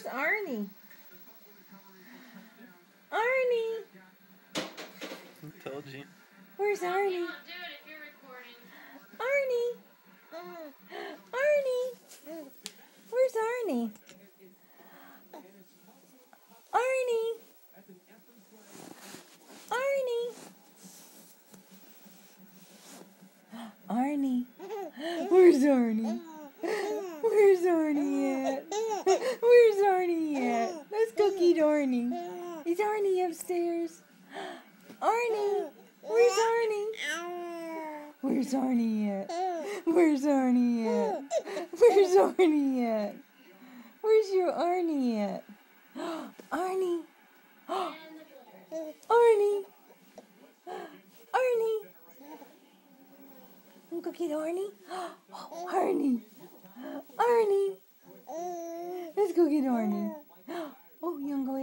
Where's Arnie? Arnie! I told you. Where's You Arnie? won't do it if you're recording. Arnie! Uh, Arnie! Where's Arnie? Arnie! Arnie! Arnie! Where's Arnie? Where's Arnie at? Where's Arnie at? Let's go get Arnie. Is Arnie upstairs? Arnie! Where's Arnie? Where's Arnie at? Where's Arnie at? Where's Arnie at? Where's your Arnie at? Arnie! Arnie! Arnie! Wanna go get Arnie? Arnie! Arnie! Let's go get Arnie. Oh, you wanna go?